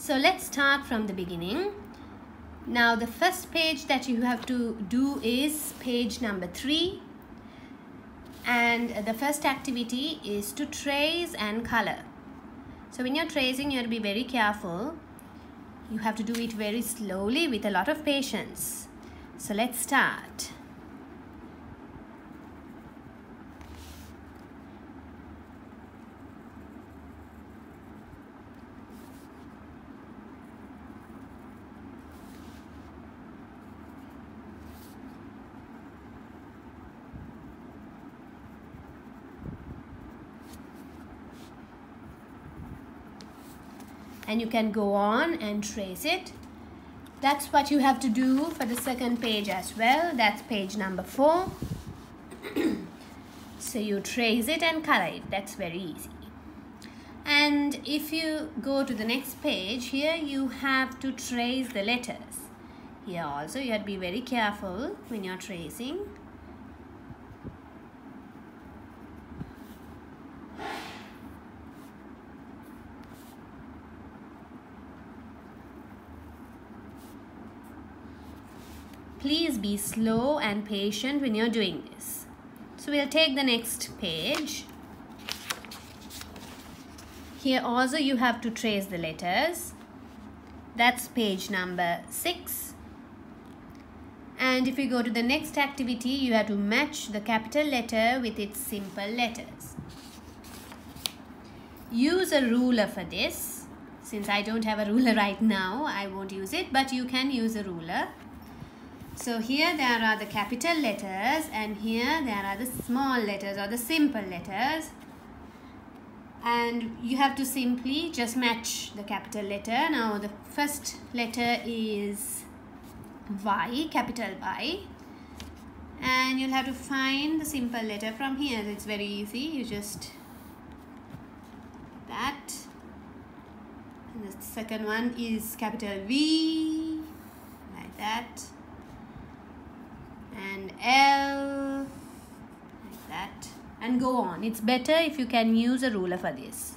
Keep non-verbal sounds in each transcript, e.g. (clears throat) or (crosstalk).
So let's start from the beginning. Now the first page that you have to do is page number 3 and the first activity is to trace and color. So when you're tracing you have to be very careful. You have to do it very slowly with a lot of patience. So let's start. And you can go on and trace it. That's what you have to do for the second page as well. That's page number four. (clears throat) So you trace it and color it. That's very easy. And if you go to the next page here you have to trace the letters. Here also you have to be very careful when you're tracing please be slow and patient when you're doing this. So we'll take the next page. Here also you have to trace the letters. That's page number 6. And if you go to the next activity, you have to match the capital letter with its simple letters. Use a ruler for this. Since I don't have a ruler (laughs) right now, I won't use it, but you can use a ruler. So here there are the capital letters and here there are the small letters or the simple letters. And you have to simply just match the capital letter. Now the first letter is Y, capital Y. And you'll have to find the simple letter from here. It's very easy. You just that. And the second one is capital V, like that and L like that. And go on. It's better if you can use a ruler for this.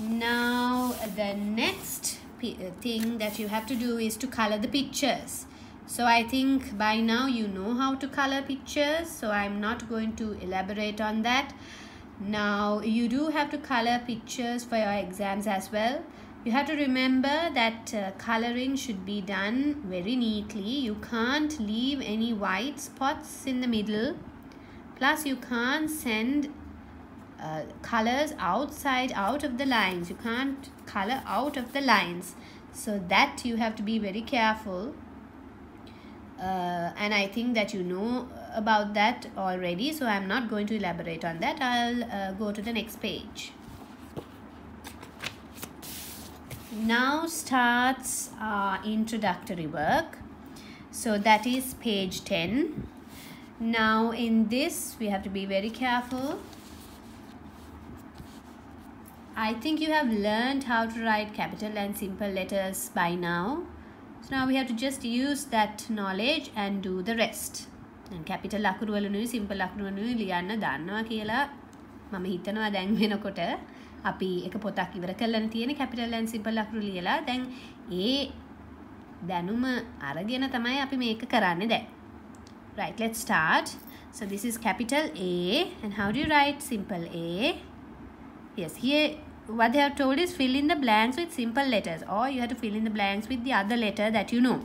Now the next uh, thing that you have to do is to color the pictures. So I think by now you know how to color pictures. So I'm not going to elaborate on that. Now you do have to color pictures for your exams as well you have to remember that uh, coloring should be done very neatly. You can't leave any white spots in the middle. Plus you can't send uh, colors outside out of the lines. You can't color out of the lines. So that you have to be very careful. Uh, and I think that you know about that already. So I'm not going to elaborate on that. I'll uh, go to the next page. now starts our introductory work so that is page 10 now in this we have to be very careful I think you have learned how to write capital and simple letters by now so now we have to just use that knowledge and do the rest capital අකුරු වලුනුයි simple අකුරු වලුනුයි ලියන්න දන්නවා කියලා මම හිතනවා දැන් වෙනකොට අපි එක පොතක් ඉවර කරලන තියෙන කැපිටල් ඇන් සිම්පල් අකුරු ලියලා දැන් ඒ දැනුම අරගෙන තමයි අපි මේක කරන්නේ දැන්. Right let's start. So this is capital A. And how do you write simple A? Yes here what they have told is fill in the blanks with simple letters. Or you have to fill in the blanks with the other letter that you know.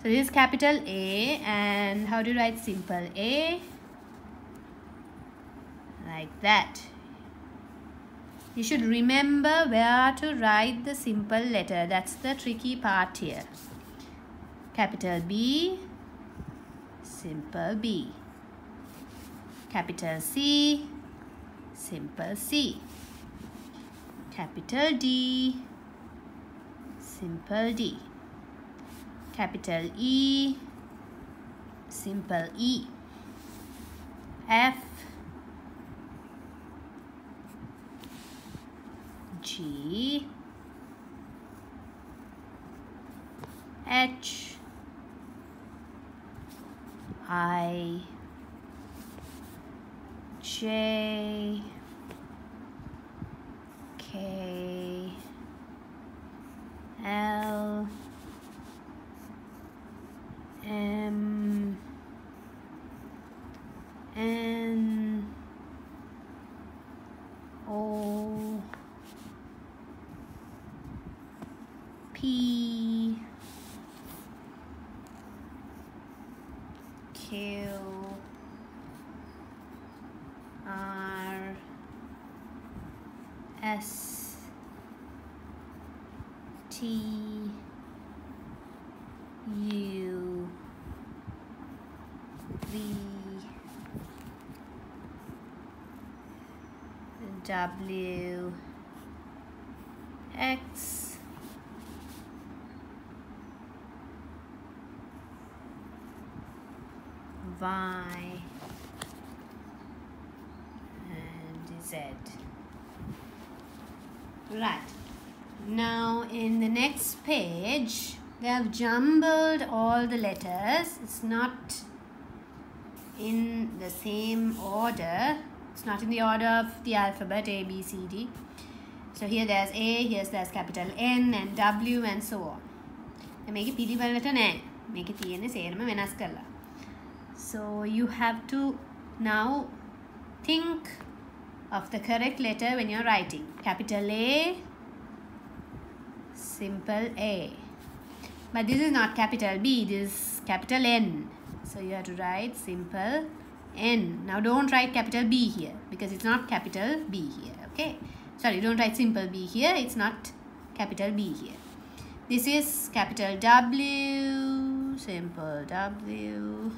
So this is capital A. And how do you write simple A? Like that. You should remember where to write the simple letter. That's the tricky part here. Capital B, simple B. Capital C, simple C. Capital D, simple D. Capital E, simple E. F, G. H. I. J. K. L. M. W X Y and Z. Right. Now in the next page, they have jumbled all the letters. It's not in the same order. It's not in the order of the alphabet A, B, C, D. So here there's A, here's there's capital N and W and so on. මේක පිළිවෙලට නෑ. මේක තියෙන්නේ සේරම වෙනස් කරලා. So you have to now think of the correct letter when you're writing. Capital A, simple A. But this is not capital B, this is capital N. So you have to write simple N. Now don't write capital B here because it's not capital B here, okay? Sorry, don't write simple B here, it's not capital B here. This is capital W, simple W.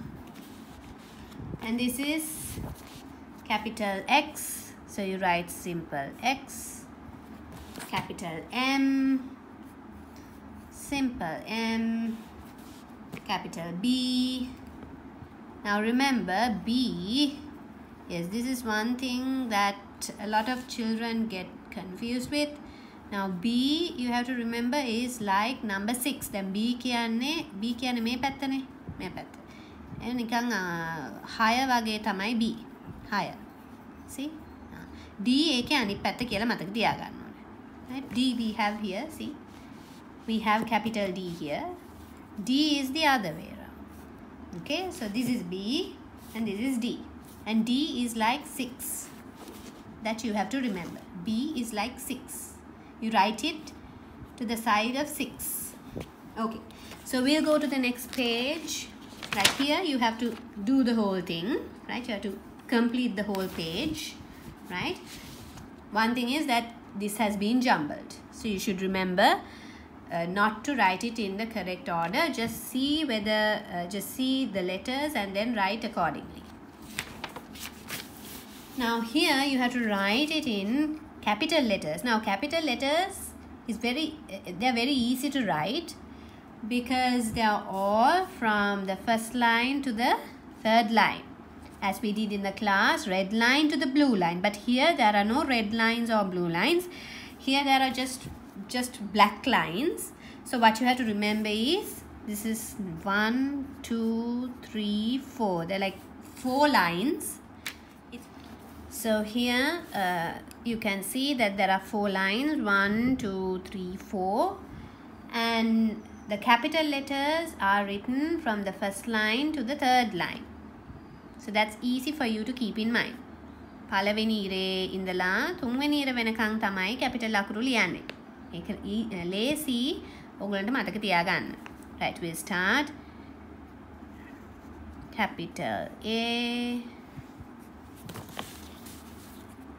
And this is capital X, so you write simple X, capital M, simple M, capital B. Now remember B, yes this is one thing that a lot of children get confused with. Now B you have to remember is like number 6. Then B කියන්නේ B කියන්නේ මේ පැත්තනේ මේ පැත්ත. එන නිකන් 6 වගේ තමයි B. 6. See? D ඒකේ අනිත් පැත්ත කියලා මතක තියාගන්න ඕනේ. Right? D we have here, see? We have capital D here. D is the other way around. Okay, so this is B and this is D. And D is like 6. That you have to remember. B is like 6. You write it to the side of 6. Okay, so we'll go to the next page. Right here, you have to do the whole thing. Right, you have to complete the whole page right one thing is that this has been jumbled so you should remember uh, not to write it in the correct order just see whether uh, just see the letters and then write accordingly. Now here you have to write it in capital letters. Now capital letters is very uh, they're very easy to write because they are all from the first line to the third line. As we did in the class red line to the blue line. But here there are no red lines or blue lines. Here there are just just black lines so what you have to remember is this is one two three four they're like four lines so here uh, you can see that there are four lines one two three four and the capital letters are written from the first line to the third line so that's easy for you to keep in mind. පළවෙනි ඉරේ ඉඳලා තුන්වෙනි ඉර වෙනකන් තමයි capital අකුරු ලියන්නේ. ඒක ලේසි ඔයගලන්ට මතක තියාගන්න. Right, we'll start. Capital A.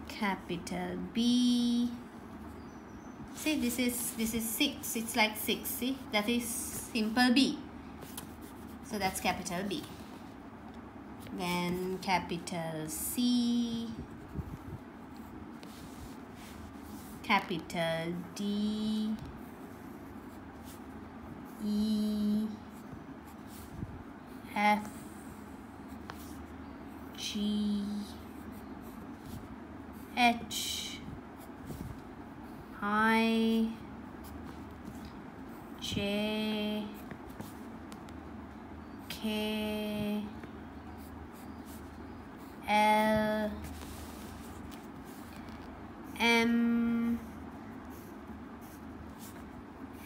Capital B. See, this is this is six. It's like six. See, that is simple B. So that's capital B then capital C capital D E F G H I J K L M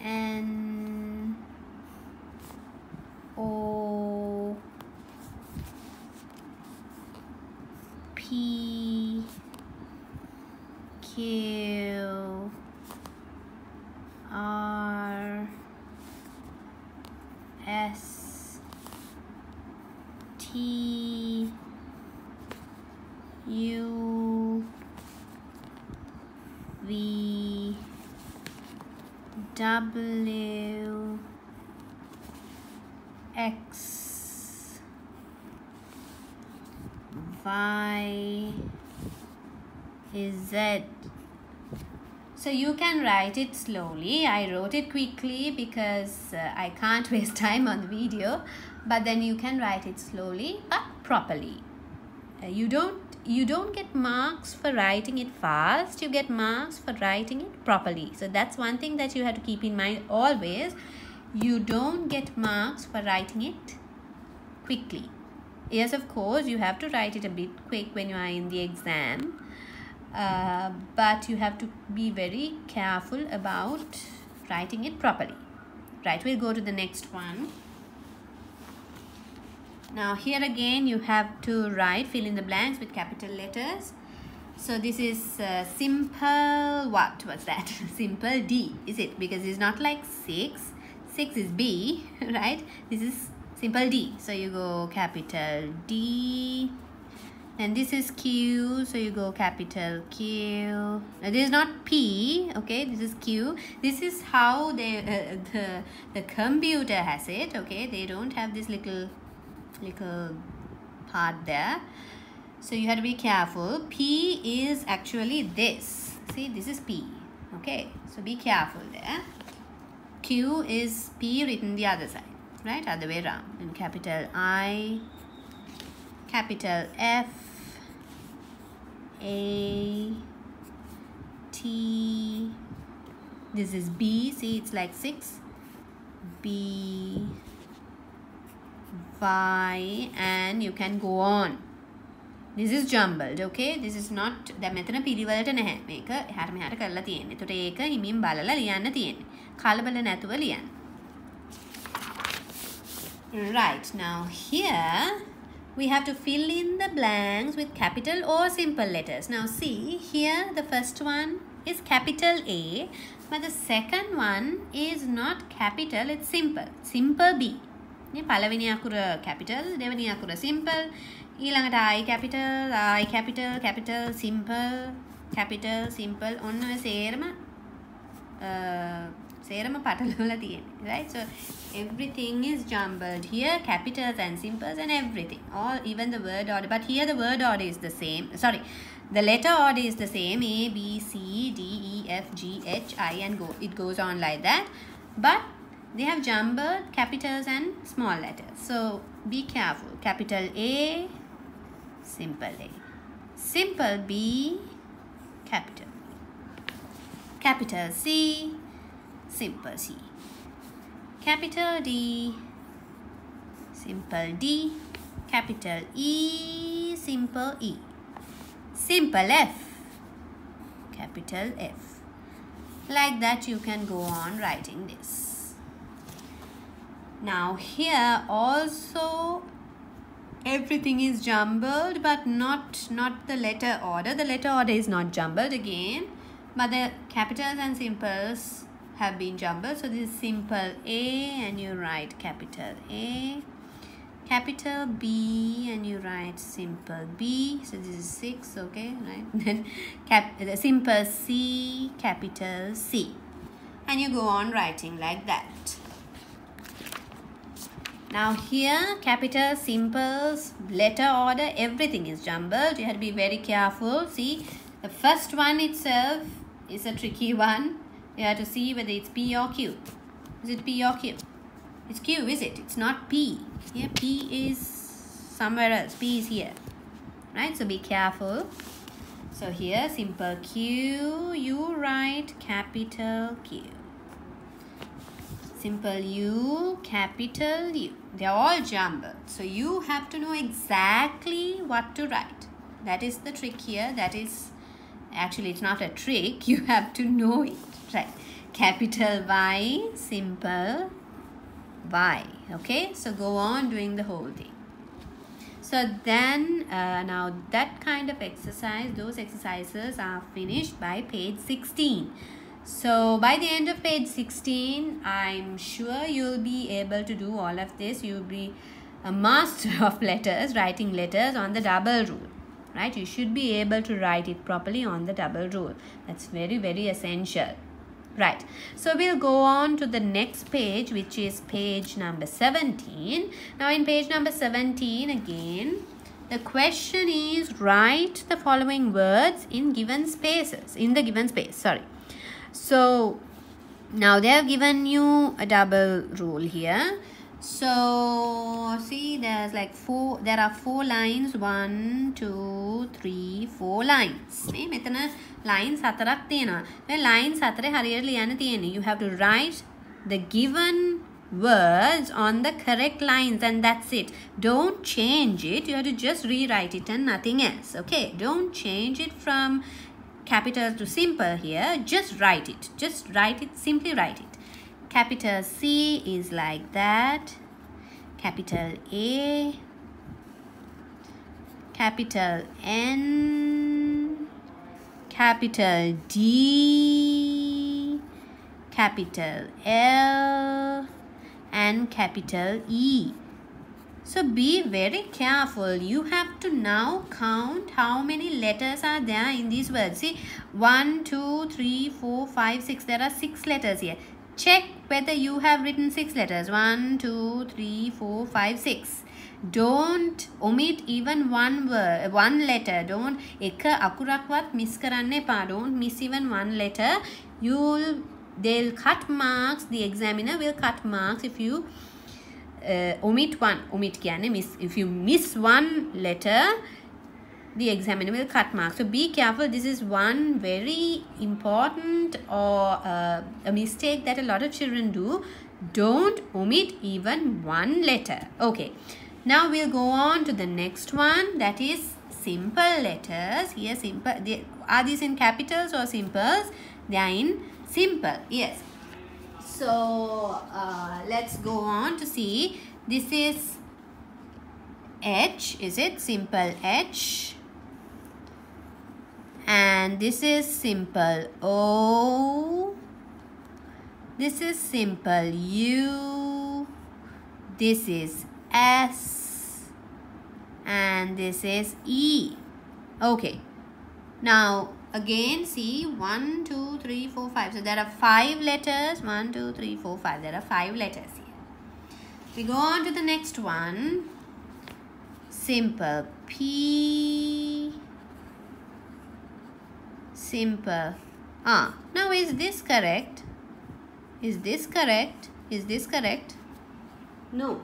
N O P Q R S T U V W X Y Z. So you can write it slowly. I wrote it quickly because uh, I can't (laughs) waste time on the video but then you can write it slowly but properly. Uh, you don't you don't get marks for writing it fast you get marks for writing it properly. So that's one thing that you have to keep in mind always. You don't get marks for writing it quickly. Yes of course you have to write it a bit quick when you are in the exam uh, but you have to be very careful about writing it properly. Right we'll go to the next one now here again you have to write fill in the blanks with capital letters. So this is uh, simple what was that? (laughs) Simple D is it? Because it's not like 6 6 is B (laughs) right? This is simple D. So you go capital D. And this is Q. So you go capital Q. Now, this is not P okay? This is Q. This is how they uh, (laughs) the the computer has it okay? They don't have this little little part there. So you have to be careful. P is actually this. See this is P. Okay so be careful there. Q is P written the other side right? Other way around. In capital I capital F A T. This is B. See it's like 6 B y and you can go on this is jumbled okay this is not දැන් මෙතන පිළිවෙලට නැහැ මේක එහාට මෙහාට කරලා තියෙන්නේ. ඒතකොට ඒක හිමින් බලලා ලියන්න තියෙන්නේ. කලබල නැතුව ලියන්න. Right now here we have to fill in the blanks with capital or simple letters. Now see here the first one is capital A but the second one is not capital it's simple. Simple B. palavini akura capital දෙවෙනි akura simple ඊළඟට i capital i capital capital simple capital simple ඔන්න ඔය සේරම සේරම පටලවලා තියෙන්නේ right? So everything is jumbled here capitals and simples and everything. All even the word order but here the word order is the same sorry the letter order is the same a b c d e f g h i and go it goes on like that but they have jumbled capitals and small letters. So be careful. Capital A, simple A. Simple B, capital. Capital C, simple C. Capital D, simple D. Capital E, simple E. Simple F, capital F. Like that you can go on writing this now here also everything is jumbled but not not the letter order. The letter order is not jumbled again but the capitals and simples have been jumbled. So this is simple a and you write capital a capital b and you write simple b. So this is six okay right? (laughs) Then cap the simple c capital c. And you go on writing like that now here capital, simples, letter order, everything is jumbled. You have to be very careful. See the first one itself is a tricky (laughs) one. You have to see whether it's P or Q. Is it P or Q? It's Q, is it? It's not P. Here P is somewhere else. P is here. Right? So be careful. So here simple Q, you write capital Q simple U, capital U. They're all jumbled. So you have to know exactly what to write. That is the trick here. That is, actually it's not a trick. (laughs) You have to know it. Right. Capital Y, simple Y. Okay. So go on doing the whole thing. So so then uh, now that kind of exercise those exercises are finished by page 16 so by the end of page 16 i'm sure you'll be able to do all of this. You'll be a master (laughs) of letters writing letters on the double rule right? You should be able to write it properly on the double rule. That's very very essential right? So we'll go on to the next page which is page number 17 now in page number 17 again the question is write the following words in given spaces in the given space sorry so now they have given you a double rule here. So see there's like four there are four lines. One two three four lines. नहीं मैं lines हाथ रखते lines you have to write the given words on the correct lines and that's it. Don't change it. You have to just rewrite it and nothing else. Okay? Don't change it from capital to simple here just write it just write it simply write it. Capital C is like that capital A capital N capital D capital L and capital E so be very careful. You have to now count how many letters are there in these words. See, 1, 2, 3, 4, 5, 6. There are 6 letters here. Check whether you have written 6 letters. 1, 2, 3, 4, 5, 6. Don't omit even one word, one letter. Don't එක අකුරක්වත් miss කරන්න එපා. Don't miss even one letter. You'll they'll cut marks. The examiner will cut marks if you uh, omit one omit කියන්නේ miss if you miss one letter the examiner will cut marks so be careful this is one very important or uh, a mistake that a lot of children do don't omit even one letter okay now we'll go on to the next one that is simple letters here simple they, are these in capitals or simples they are in simple yes so uh, let's go on to see. This is H is it? Simple H. And this is simple O. This is simple U. This is S. And this is E. Okay. Now again see 1 2 3 4 5 so there are five letters. 1 2 3 4 5 there are five letters here. We go on to the next one. Simple. P. Simple. Ah now is this correct? Is this correct? Is this correct? No.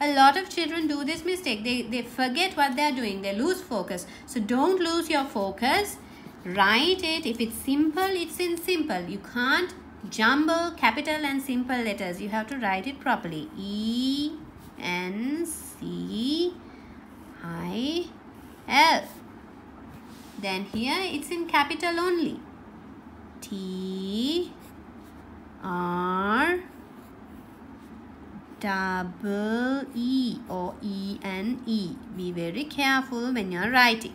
A lot of children do this mistake. They they forget what they are doing. They lose focus. So don't lose your focus write it. If it's simple it's in simple. You can't jumble capital and simple letters. You have to write it properly. E n c i l. Then here it's in capital only. T r double e or e n e. Be very careful when you're writing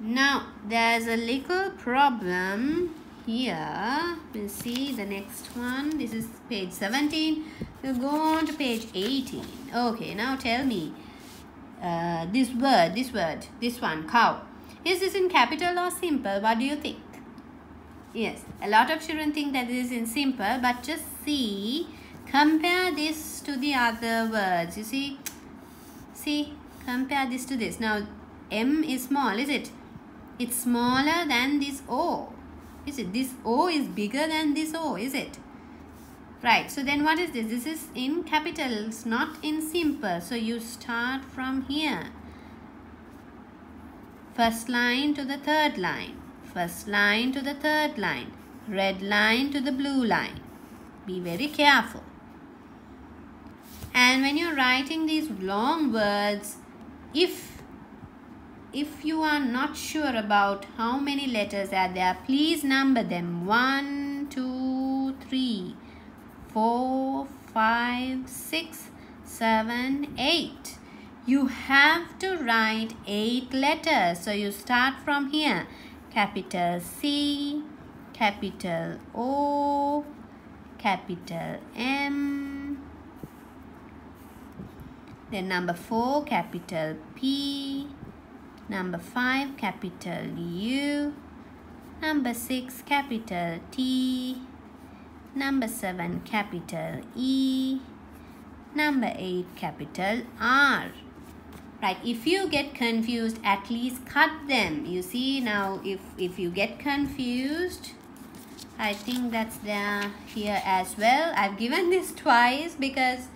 now there's a little problem here. We'll see the next one. This is page 17 we'll go on to page 18 okay now tell me uh, this word this word this one cow. Is this in capital or simple? What do you think? Yes a lot of children think that this is in simple but just see compare this to the other words. You see? See? Compare this to this. Now m is small is it it's smaller than this O. Is it? This O is bigger than this O, is it? Right, so then what is this? This is in capitals, not in simple. So you start from here. First line to the third line. First line to the third line. Red line to the blue line. Be very careful. And when you're writing these long words, if if you are not sure about how many letters are there, please number them. 1, 2, 3, 4, 5, 6, 7, 8. you have to write eight letters. So you start from here. Capital C, capital O, capital M. Then number 4, capital P. Number 5, capital U. Number 6, capital T. Number 7, capital E. Number 8, capital R right if you get confused at least cut them you see now if if you get confused I think that's there here as well I've given this twice because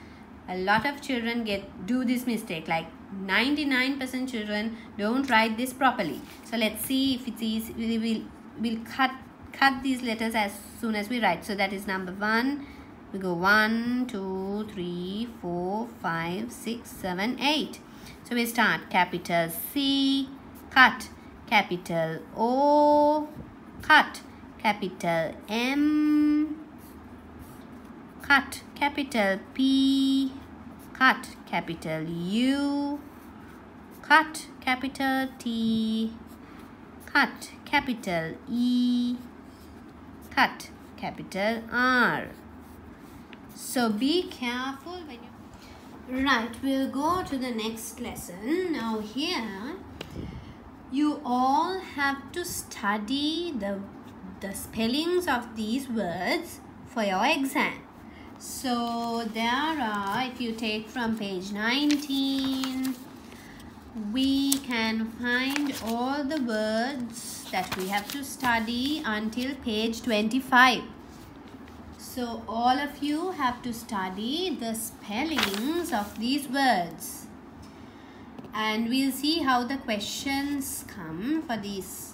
a lot of children get do this mistake like 99% children don't write this properly. So let's see if it's easy we will we'll cut cut these letters as soon as we write. So that is number one. We go one two three four five six seven eight. So we start. Capital C, cut, capital O, cut, capital M, cut, capital P, cut, capital U, cut, capital T, cut, capital E, cut, capital R. So be careful when you Right, we'll go to the next lesson. Now here, you all have to study the, the spellings of these words for your exam. So there are, if you take from page 19, we can find all the words that we have to study until page 25. So all of you have to study the spellings of these words. And we'll see how the questions come for these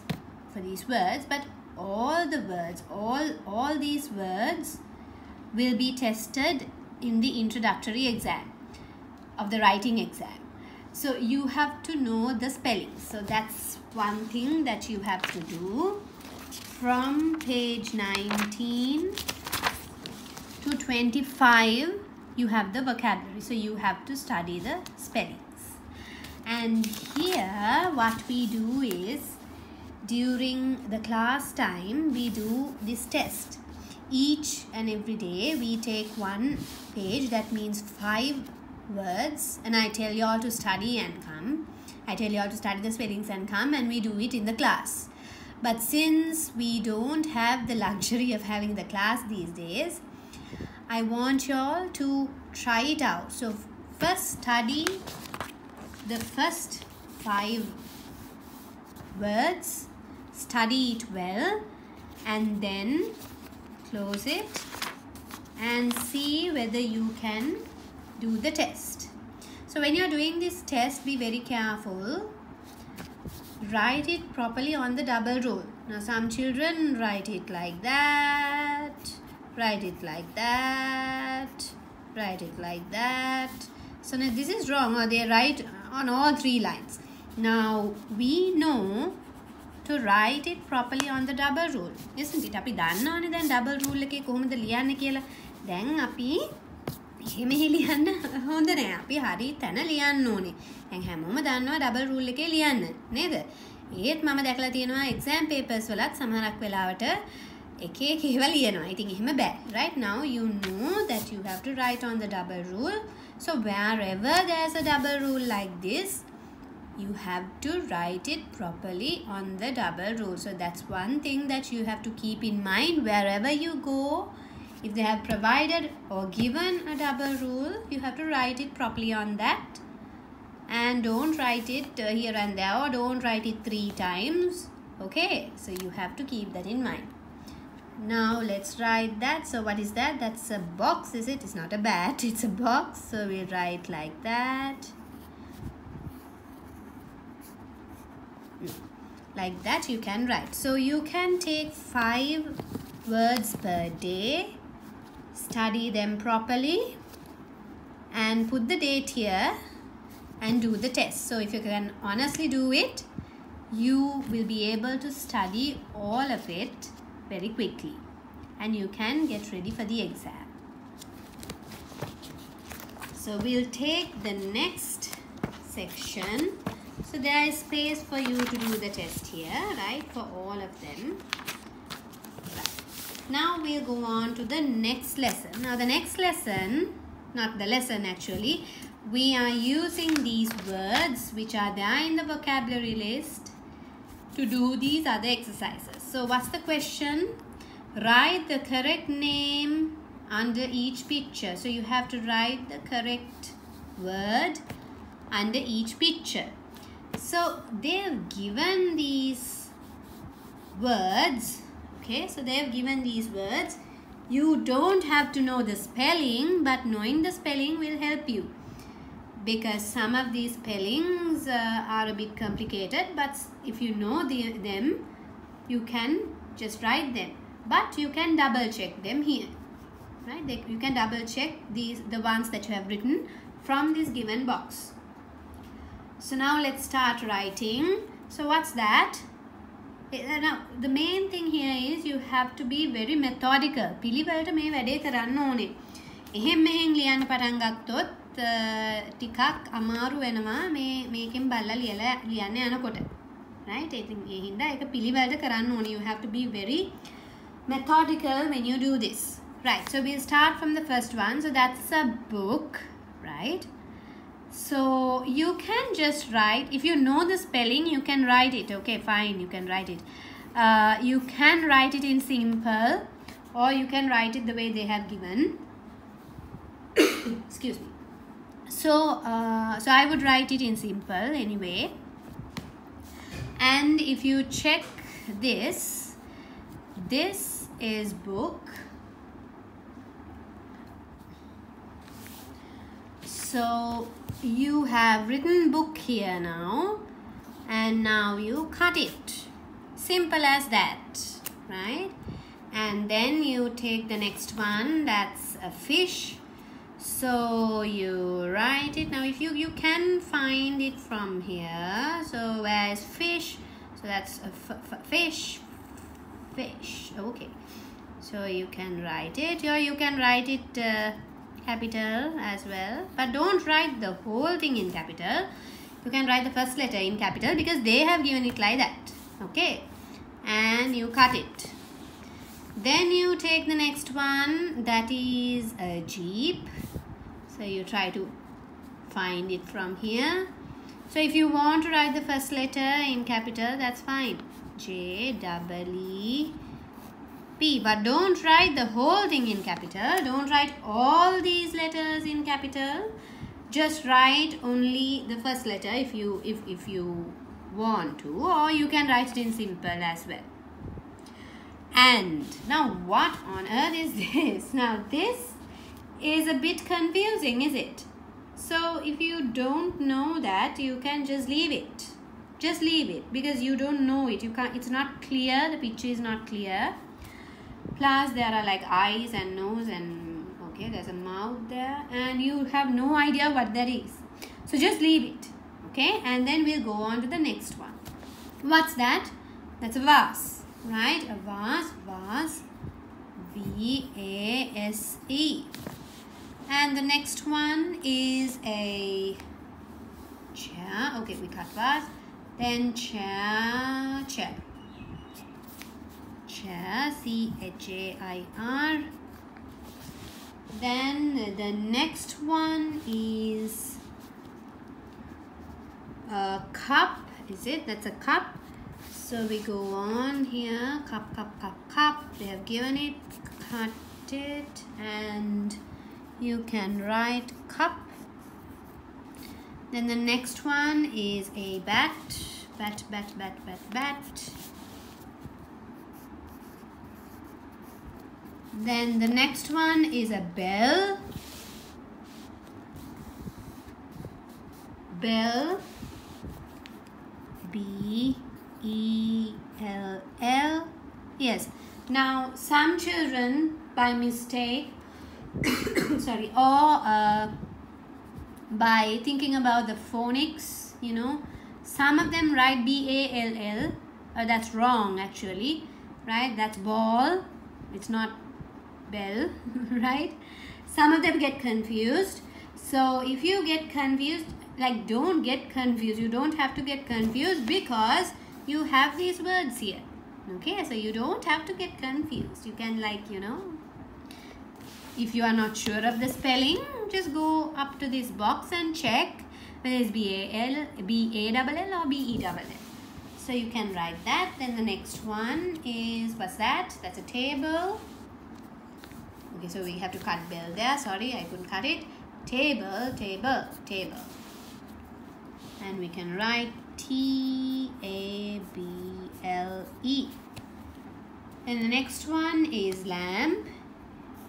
for these words. But all the words, all, all these words will be tested in the introductory exam of the writing exam. So you have to know the spellings. So that's one thing that you have to do from page 19 to 25 you have the vocabulary so you have to study the spellings and here what we do is during the class time we do this test each and every day we take one page that means five words and I tell you all to study and come I tell you all to study the spellings and come and we do it in the class but since we don't have the luxury of having the class these days I want you all to try it out. So first study the first five words, study it well and then close it and see whether you can do the test. So when you're doing this test, be very careful. Write it properly on the double rule. Now some children write it like that write it like that write it like that so now this is wrong or they write on all three lines now we know to write it properly on the double rule. Isn't it? අපි දන්නවනේ දැන් double rule එකේ කොහොමද ලියන්නේ කියලා. දැන් අපි එහෙම ලියන්න හොඳ නෑ. අපි හරි තැන ලියන්න ඕනේ. දැන් හැමෝම දන්නවා double rule එකේ ලියන්න. නේද? ඒත් මම දැකලා තියෙනවා exam papers වලත් සමහරක් වෙලාවට එක එක ඒවා ලියනවා. ඉතින් එහෙම බෑ. Right now you know that you have to write on the double rule. So wherever there's a double rule like this, you have to write it properly on the double rule. So that's one thing that you have to keep in mind wherever you go. If they have provided or given a double rule, you have to write it properly on that. And don't write it uh, here and there or don't write it three times. Okay, so you have to keep that in mind now let's write that so what is that that's a box is it it's not a bat (laughs) it's a box so we write like that like that you can write so you can take five words per day study them properly and put the date here and do the test so if you can honestly do it you will be able to study all of it very quickly and you can get ready for the exam. So we'll take the next section. So there is space for you to do the test here, right, for all of them. Right. Now we'll go on to the next lesson. Now the next lesson, not the lesson actually, we are using these words which are there in the vocabulary list to do these other exercises. So what's the question? Write the correct name under each picture. So you have to write the correct word under each picture. So they've given these words, okay, so they've given these words. You don't have to know the spelling, but knowing the spelling will help you. Because some of these spellings uh, are a bit complicated but if you know the, them you can just write them. But you can double check them here right? They, you can double check these the ones that you have written from this given box so now let's start writing so what's that eh, uh, now the main thing here is you have to be very methodical පිළිවෙලට මේ වැඩේ කරන්න ඕනේ එහෙම මෙහෙන් ලියන්න පටන් ගත්තොත් ටිකක් අමාරු වෙනවා මේ මේකෙන් බලලා ලියලා ලියන්න යනකොට right ඉතින් ඒ හින්දා ඒක පිළිවෙලට කරන්න ඕනේ you have to be very methodical when you do this right so we'll start from the first one so that's a book right So you can just write if you know the spelling you can write it. Okay fine you can write it. Uh, you can write it in simple or you can write it the way they have given. (coughs) Excuse me. So uh, so I would write it in simple anyway. And if you check this this is book. So you have written book here now and now you cut it. Simple as that right? And then you take the next one that's a fish. So you write it. Now if you you can find it from here. So where is fish? So that's a fish. Fish okay. So you can write it. Or you can write it uh, capital as well. But don't write the whole thing in capital. You can write the first letter in capital because they have given it like that. Okay? And you cut it. Then you take the next one. That is a jeep. So you try to find it from here. So if you want to write the first letter in capital that's fine. J double E P but don't write the whole thing in capital don't write all these letters in capital just write only the first letter if you if, if you want to or you can write it in simple as well and now what on earth is (laughs) this now this is a bit confusing, is it? So if you don't know that, you can just leave it. Just leave it because you don't know it. You can't. It's not clear. The picture is not clear. Plus, there are like eyes and nose and okay, there's a mouth there, and you have no idea what that is. So just leave it. Okay, and then we'll go on to the next one. What's that? That's a vase, right? A vase, vase, V A S E and the next one is a chair okay we cut vase then chair chair chair C H A I R. Then the next one is a cup is it? That's a cup. So we go on here cup cup cup cup. They have given it cut it and you can write cup. Then the next one is a bat bat bat bat bat bat then the next one is a bell. Bell. B E L L. Yes. Now some children by mistake (coughs) sorry or uh, by thinking about the phonics you know some of them write b-a-l-l uh, that's wrong actually right? That's ball. It's not bell (laughs) right? Some of them get confused. So if you get confused like don't get confused. You don't have to get confused because you have these words here. Okay so you don't have to get confused. You can like you know if you are not sure of the spelling just go up to this box and check whether it's B-A-L, B-A-L-L or B-E-L-L so you can write that. Then the next one is what's that? That's a table okay so we have to cut bell there. Sorry I couldn't cut it. Table table table. And we can write T A B L E. And the next one is lamp.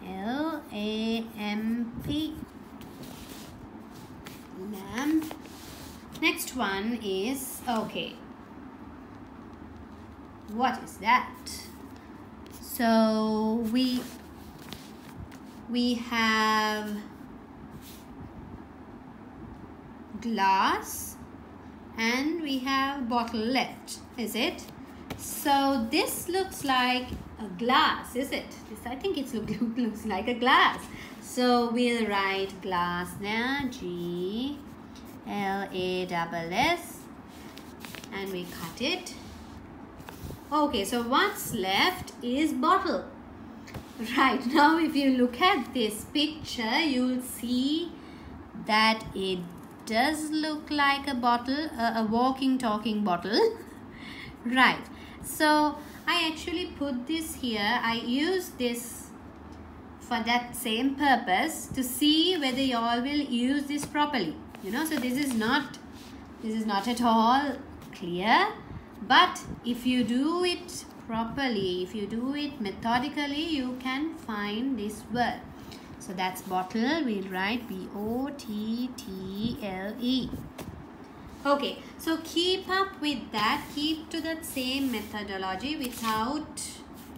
L A M P. Lamp. Next one is okay. What is that? So we we have glass and we have bottle left is it? So this looks like a glass is it? This I think it look, (laughs) looks like a glass. So we'll write glass now G L A double S and we cut it. Okay so what's left is bottle right. (laughs) Now if you look at this picture you'll see that it does look like a bottle a walking talking bottle. (laughs) Right. So I actually put this here. I use this for that same purpose to see whether you all will use this properly. You know so this is not this is not at all clear. But if you do it properly if you do it methodically you can find this word so that's bottle. We'll write B-O-T-T-L-E. Okay, so keep up with that. Keep to that same methodology without,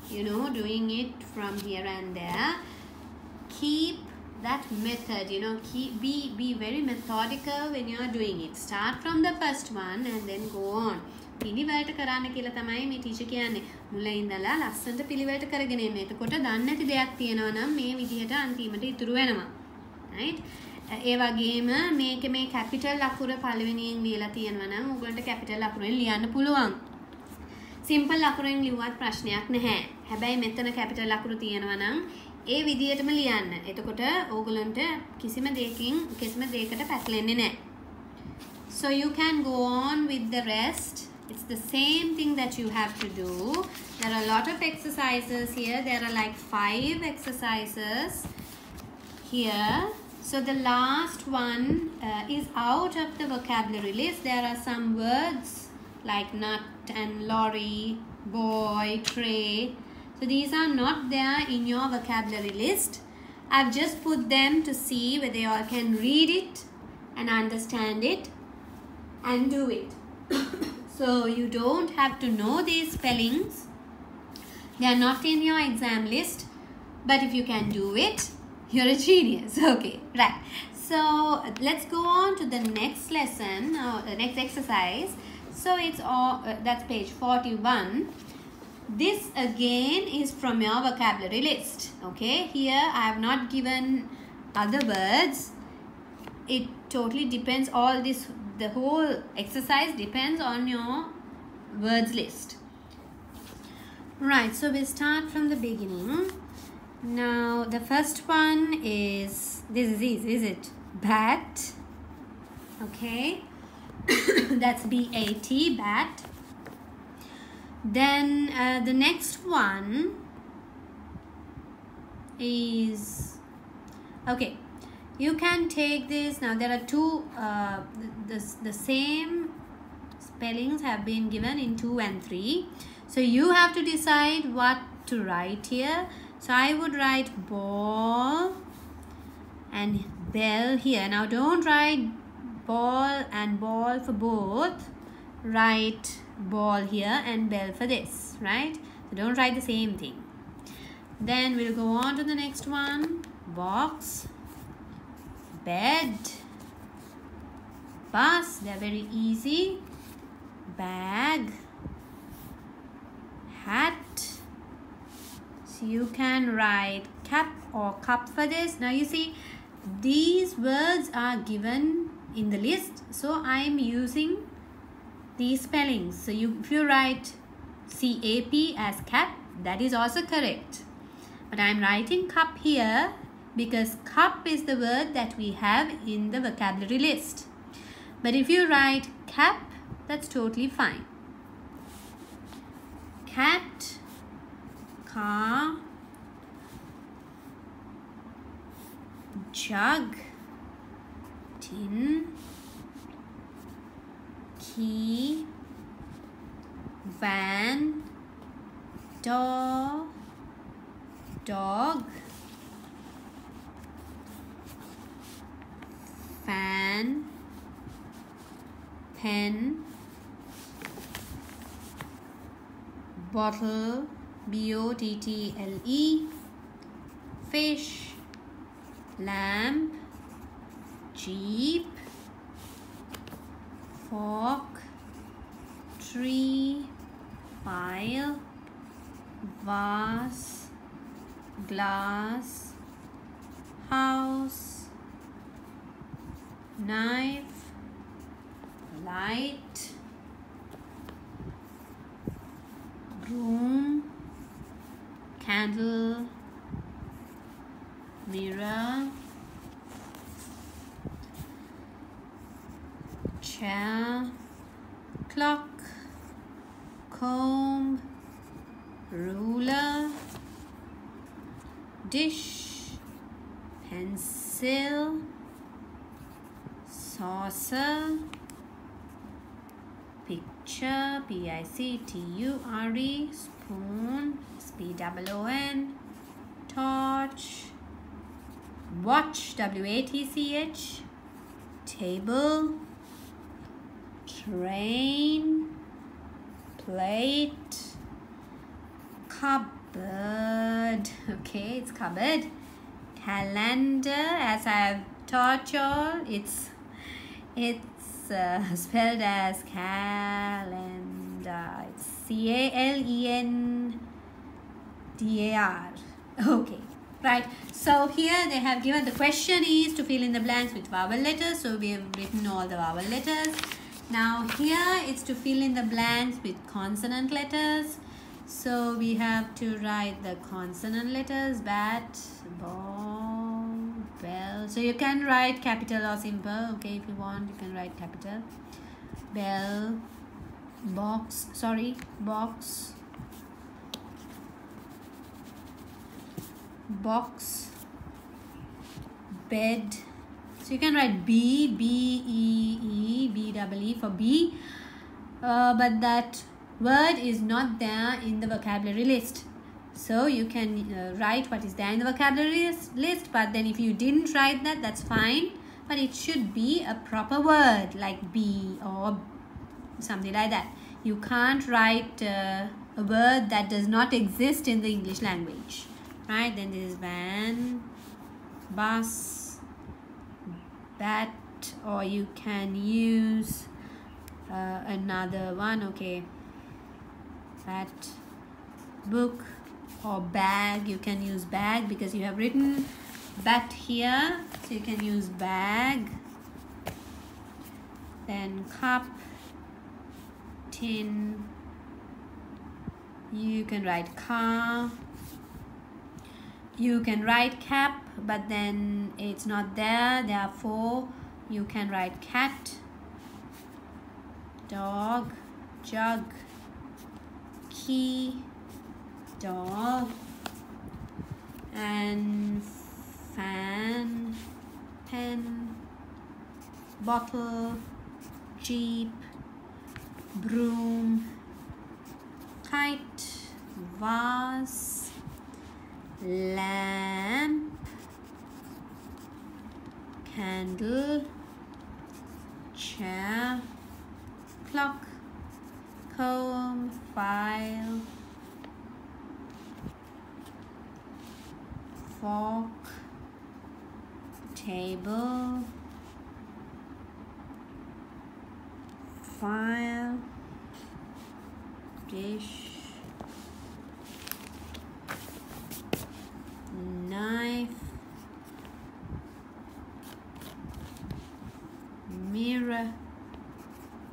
you know, doing it from here and there. Keep that method, you know, keep be, be very methodical when you're doing it. Start from the first one and then go on. පිළිවෙලට කරන්න කියලා තමයි මේ teacher කියන්නේ. මුල ඉඳලා ලස්සනට පිළිවෙලට කරගෙන එන්න. එතකොට දන්නේ නැති දෙයක් තියෙනවා නම් මේ විදිහට අන්තිමට ඉතුරු වෙනවා. right? ඒ වගේම මේක මේ කැපිටල් අකුර පළවෙනියෙන් ලියලා තියෙනවා නම් උගලන්ට කැපිටල් අකුරෙන් ලියන්න පුළුවන්. සිම්පල් අකුරෙන් ලිව්වත් ප්‍රශ්නයක් නැහැ. හැබැයි මෙතන කැපිටල් අකුරු තියෙනවා නම් ඒ විදිහටම ලියන්න. එතකොට ඕගලන්ට කිසිම දෙයකින් කිසිම දෙයකට පැටලෙන්නේ නැහැ. So you can go on with the rest it's the same thing that you have to do. There are a lot of exercises here. There are like five exercises here. So the last one uh, is out of the vocabulary list. There are some words like nut and lorry boy tray. So these are not there in your vocabulary list. I've just put them to see whether you all can read it and understand it and do it (coughs) So you don't have to know these spellings. They are not in your exam list. But if you can do it, you're a genius. (laughs) Okay, right. So let's go on to the next lesson, uh, the next exercise. So it's all, uh, that's page 41. This again is from your vocabulary list. Okay, here I have not given other words. It totally depends all this the whole exercise depends on your words list. Right, so we start from the beginning. Now, the first one is, this is easy, is it? Bat. Okay. (coughs) That's B-A-T, bat. Then uh, the next one is, okay, you can take this. Now there are two uh, the, the same spellings have been given in 2 and 3 so you have to decide what to write here. So I would write ball and bell here. Now don't write ball and ball for both. Write ball here and bell for this right? So don't write the same thing. Then we'll go on to the next one. Box bed. Bus they're very easy. Bag. Hat. So you can write cap or cup for this. Now you see these words are given in the list. So I am using these spellings. So you if you write CAP as cap that is also correct. But I am writing cup here because cup is the word that we have in the vocabulary list. But if you write cap that's totally fine. Cat car jug tin key van door dog fan pen bottle b-o-t-t-l-e fish lamp jeep fork tree file vase glass house knife light. Broom candle. Mirror. Chair. Clock. Comb. Ruler. Dish. Pencil saucer picture p-i-c-t-u-r-e spoon s-p-o-o-n torch watch w-a-t-c-h table train plate cupboard. (laughs) Okay it's cupboard. Calendar as I've taught y'all it's it's uh, (laughs) spelled as calendar. It's C-A-L-E-N-D-A-R okay right. So here they have given the question is to fill in the blanks with vowel letters. So we have written all the vowel letters. Now here it's to fill in the blanks with consonant letters. So we have to write the consonant letters bat ball bell. So you can write capital or simple okay if you want you can write capital. Bell box sorry box. Box. Bed. So you can write b b e e b double e for b. Uh, but that word is not there in the vocabulary list so you can uh, write what is there in the vocabulary list but then if you didn't write that that's fine. But it should be a proper word like be or something like that. You can't write uh, a word that does not exist in the English language right? Then this is van bus bat or you can use uh, another one okay. Bat book or bag you can use bag because you have written bat here so you can use bag then cup tin you can write car you can write cap but then it's not there therefore you can write cat dog jug key dog and fan pen bottle jeep broom kite vase lamp candle chair clock comb file fork table. File. Dish. Knife. Mirror.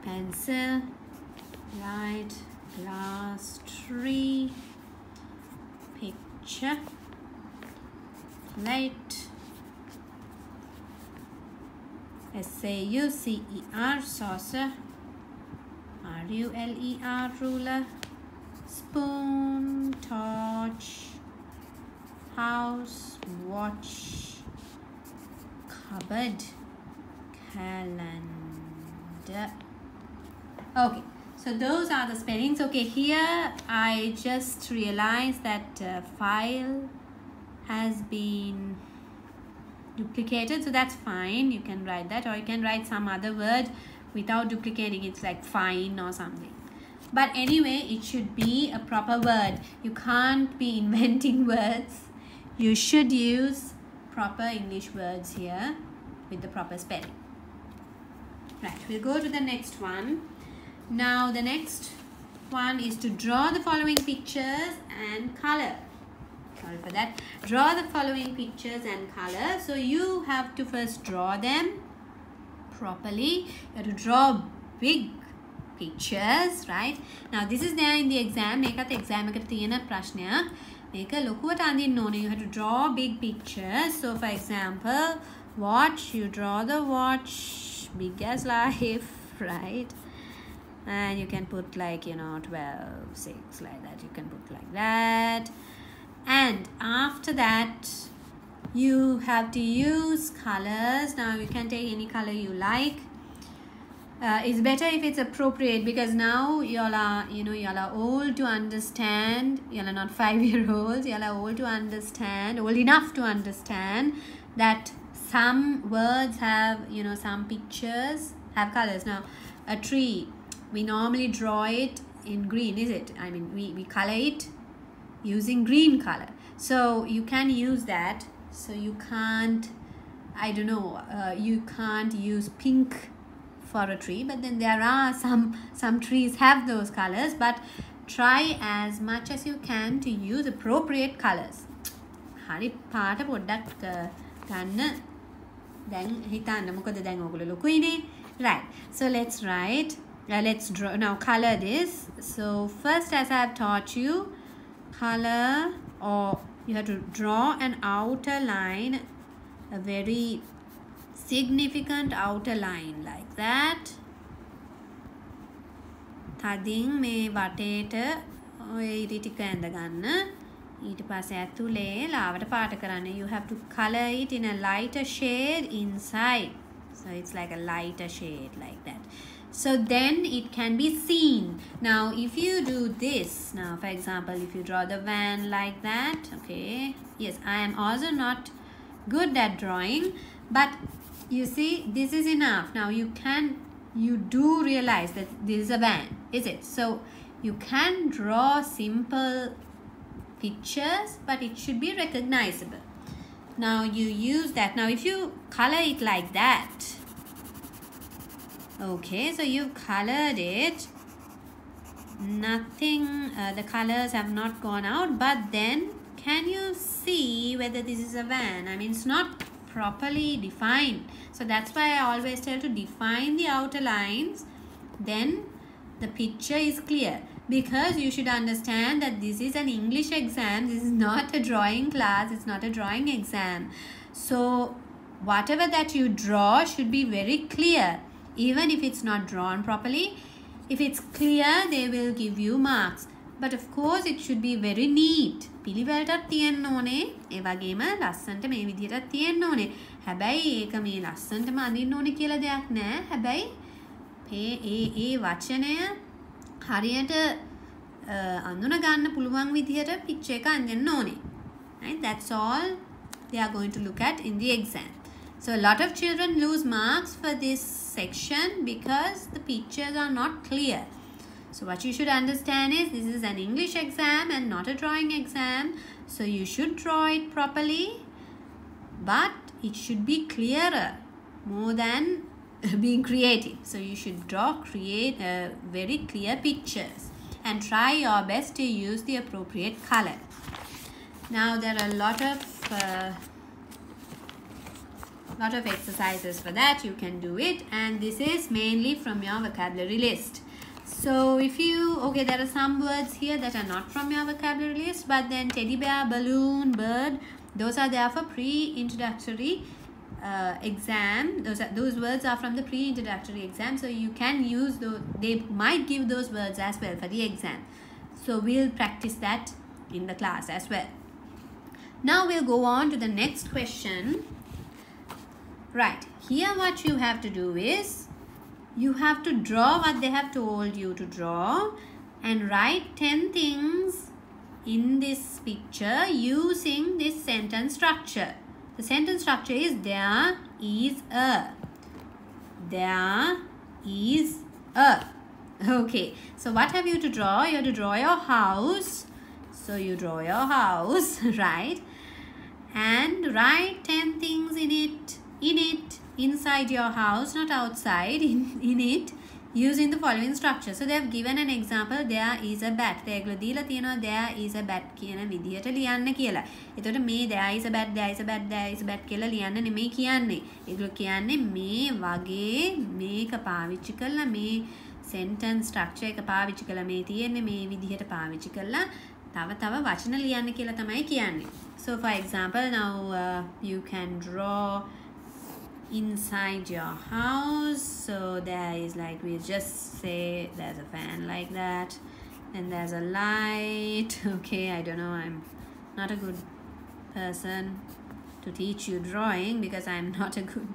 Pencil. Light glass tree. Picture light S-A-U-C-E-R. Saucer R-U-L-E-R ruler. Spoon torch. House watch. Cupboard calendar. Okay so those are the spellings. Okay here I just realized that uh, file has been duplicated so that's fine you can write that or you can write some other word without duplicating it's like fine or something. But anyway it should be a proper word. You can't be (laughs) inventing words. You should use proper English words here with the proper spelling. Right we'll go to the next one. Now the next one is to draw the following pictures and color sorry for that draw the following pictures and color so you have to first draw them properly you have to draw big pictures right now this is there in the exam මේකත් exam එකට තියෙන ප්‍රශ්නයක් මේක ලොකුවට අඳින්න ඕනේ you have to draw big pictures so for example watch you draw the watch big as life (laughs) right and you can put like you know 12 6 like that you can put like that and after that you have to use colors. Now you can take any color you like. Uh, it's better if it's appropriate because now y'all are you know y'all are old to understand. Y'all are not (laughs) five year olds y'all are old to understand old enough to understand that some words have you know some pictures have colors. Now a tree we normally draw it in green is it? I mean we, we color it using green color so you can use that so you can't i don't know uh, you can't use pink for a tree but then there are some (laughs) some trees have those colors but try as much as you can to use appropriate colors හරි පාට පොඩ්ඩක් ගන්න දැන් හිතන්න මොකද දැන් ඔගොල්ලෝ ලොකුයිනේ right so let's write uh, let's draw now color this so first as i have taught you color or you have to draw an outer line a very significant outer line like that. තදින් මේ වටේට ඔය ඉරි ටික ඇඳ ගන්න ඊට පස්සේ ඇතුලේ ලාවට පාට කරන්න. You have to color it in a lighter shade inside. So it's like a lighter shade like that. So then it can be seen. Now if you do this now for example if you draw the van like that okay yes i am also not good at drawing but you see this is enough. Now you can you do realize that this is a van is it? So you can draw simple pictures but it should be recognizable. Now you use that. Now if you color it like that okay so you've colored it. Nothing uh, the colors have not gone out but then can you see whether this is a van? I mean it's not properly defined. So that's why I always tell to define the outer lines then the picture is clear. Because you should understand that this is an English exam this is not a drawing class it's not a drawing exam. So whatever that you draw should be very clear even if it's not drawn properly if it's clear they will give you marks. But of course it should be very neat. පිළිවෙලටත් තියෙන්න ඕනේ. ඒ වගේම ලස්සන්ට මේ විදිහටත් තියෙන්න ඕනේ. හැබැයි ඒක මේ ලස්සන්ටම අඳින්න ඕනේ කියලා දෙයක් නෑ. හැබැයි ඒ ඒ ඒ වචනය හරියට අඳුන ගන්න පුළුවන් විදිහට පිච්ච එක අඳින්න ඕනේ. Right? That's all they are going to look at in the exam. So a lot of children lose marks for this section because the pictures are not clear. So what you should understand is this is an English exam and not a drawing exam. So you should draw it properly but it should be clearer more than (laughs) being creative. So you should draw create uh, very clear pictures and try your best to use the appropriate color. Now there are a lot of uh, lot of exercises for that you can do it. And this is mainly from your vocabulary list. So if you okay there are some words here that are not from your vocabulary list but then teddy bear balloon bird those are there for pre-introductory uh, exam. Those are, those words are from the pre-introductory exam so you can use those they might give those words as well for the exam. So we'll practice that in the class as well. Now we'll go on to the next question right here what you have to do is you have to draw what they have told you to draw and write 10 things in this picture using this sentence structure the sentence structure is there is a. There is a. Okay, so what have you to draw? You have to draw your house. So you draw your house, (laughs) right? And write 10 things in it, in it, inside your house, not outside, in, in it using the following structure. So they have given an example there is a bat. ඒගොල්ලෝ දීලා තියෙනවා there is a bat කියන විදිහට ලියන්න කියලා. එතකොට මේ there is a bat there is a bat there is a bat කියලා ලියන්න නෙමෙයි කියන්නේ. ඒගොල්ලෝ කියන්නේ මේ වගේ මේක පාවිච්චි කරලා මේ sentence structure එක පාවිච්චි කරලා මේ තියෙන්නේ මේ විදිහට පාවිච්චි කරලා තව තව වචන ලියන්න කියලා තමයි කියන්නේ. So for example now uh, you can draw inside your house. So there is like we just say there's a fan like that and there's a light. (laughs) Okay I don't know I'm not a good person to teach you drawing because I'm (laughs) not a good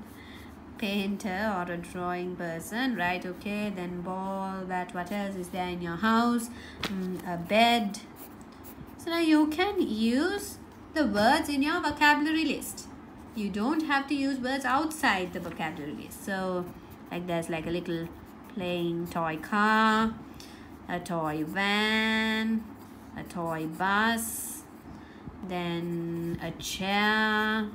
painter or a drawing person right? Okay then ball that what else is there in your house? Mm, a bed. So now you can use the words in your vocabulary list you don't have to use words outside the vocabulary. So like there's like a little playing toy car a toy van a toy bus then a chair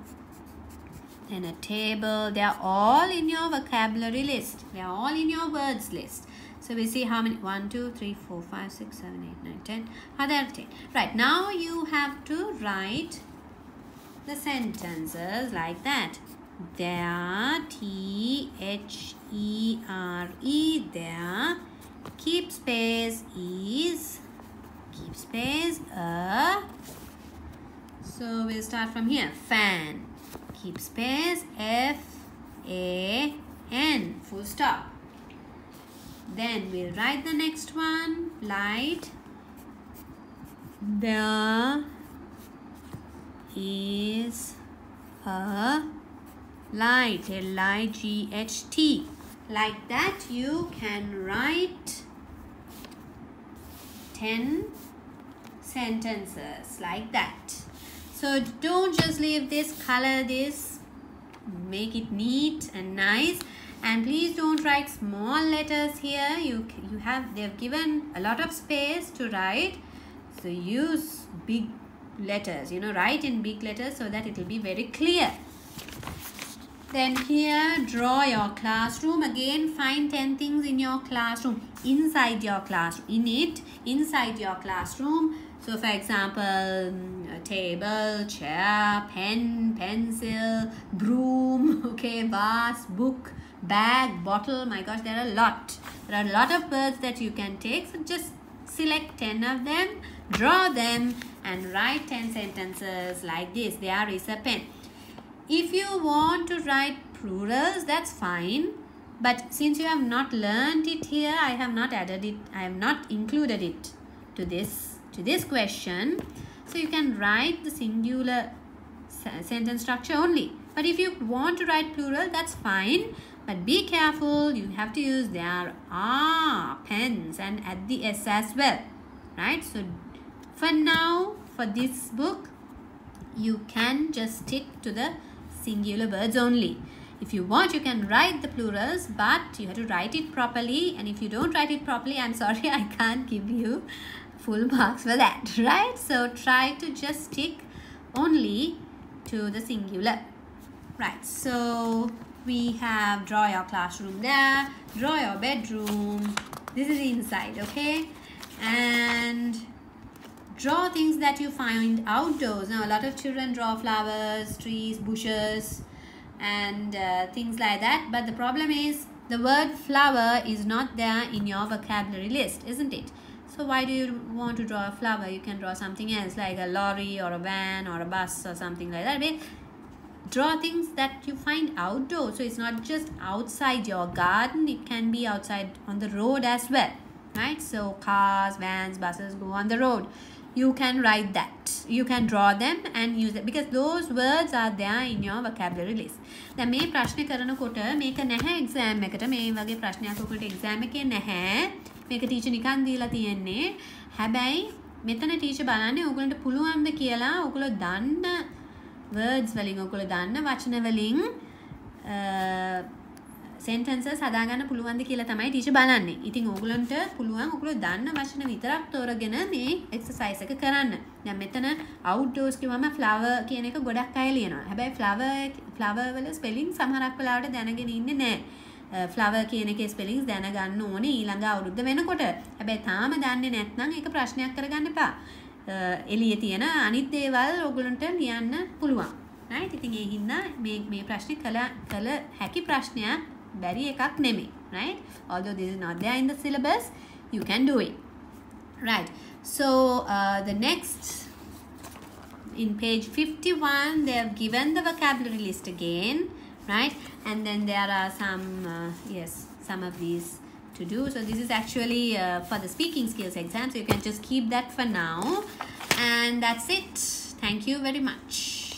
then a table. They're all in your vocabulary list. They're all in your words list. So we see how many? 1 2 3 4 5 6 7 8 9 10 are there 10 right now you have to write the sentences like that. There, T H E R E, there. Keep space is, keep space, a. So we'll start from here. Fan. Keep space, F A N, full stop. Then we'll write the next one, light. The is a light, L-I-G-H-T. Like that you can write 10 sentences like that. So don't just leave this, color this, make it neat and nice and please don't write small letters here you you have they've given a lot of space to write so use big letters you know write in big letters so that it will be very clear. Then here draw your classroom. Again find 10 things in your classroom inside your classroom in it inside your classroom. So for example mm, a table chair pen pencil broom (laughs) okay vase book bag bottle. My gosh there are a lot. There are a lot of birds that you can take. So just select 10 of them draw them and write 10 sentences like this. There is a pen. If you want to write plurals, that's fine. But since you have not learned it here, I have not added it, I have not included it to this, to this question. So you can write the singular sentence structure only. But if you want to write plural, that's fine. But be careful, you have to use there are pens and add the S as well. Right? So for now, for this book, you can just stick to the singular words only. If you want, you can write the plurals, but you have to write it properly. And if you don't write it properly, I'm (laughs) sorry, I can't give you full marks for that, (laughs) right? So try to just stick only to the singular. Right, so we have draw your classroom there, draw your bedroom. This is inside, okay? And Draw things that you find outdoors. Now, a lot of children draw flowers, trees, bushes, and uh, things like that. But the problem is the word flower is not there in your vocabulary list isn't it? So why do you want to draw a flower? You can draw something else like a lorry or a van or a bus or something like that. Mean, draw things that you find outdoors. So it's not just outside your garden. It can be outside on the road as well right? So cars vans buses go on the road you can write that. You can draw them and use it. Because those words are there in your vocabulary list. දැන් මේ ප්‍රශ්නේ කරනකොට මේක නැහැ exam එකට. මේ වගේ ප්‍රශ්නයක් ඔකට එක්සෑම් එකේ නැහැ. මේක ටීචර් නිකන් දීලා තියෙන්නේ. හැබැයි මෙතන ටීචර් බලන්නේ ඕගලන්ට පුළුවන්ද කියලා ඕගොල්ලෝ දන්න words වලින් ඔයගොල්ලෝ දන්න වචන වලින් සෙන්ටන්සස් හදාගන්න පුළුවන්ද කියලා තමයි ටීචර් බලන්නේ. ඉතින් ඕගලන්ට පුළුවන් ඕගොල්ලෝ දන්න වචන විතරක් තෝරගෙන මේ එක්සර්සයිස් එක කරන්න. දැන් මෙතන outdoors කිව්වම flower කියන එක ගොඩක් අය ලියනවා. හැබැයි flower flower වල spelling සමහරක් වෙලාවට දැනගෙන ඉන්නේ නැහැ. ෆ්ලවර් කියන එකේ ස්පෙලිංස් දැනගන්න ඕනේ ඊළඟ අවුරුද්ද වෙනකොට. හැබැයි තාම දන්නේ නැත්නම් ඒක ප්‍රශ්නයක් කරගන්න එපා. එළියේ තියෙන අනිත් දේවල් ඔයගලන්ට ලියන්න පුළුවන්. right? ඉතින් ඒ හින්දා මේ මේ ප්‍රශ්නේ කළ කළ හැකි ප්‍රශ්නයක් බැරි එකක් නෙමෙයි. right? Although this is not there in the syllabus, you can do it. Right. So uh, the next in page 51 they have given the vocabulary list again right and then there are some uh, yes some of these to do so this is actually uh, for the speaking skills exam so you can just keep that for now and that's it thank you very much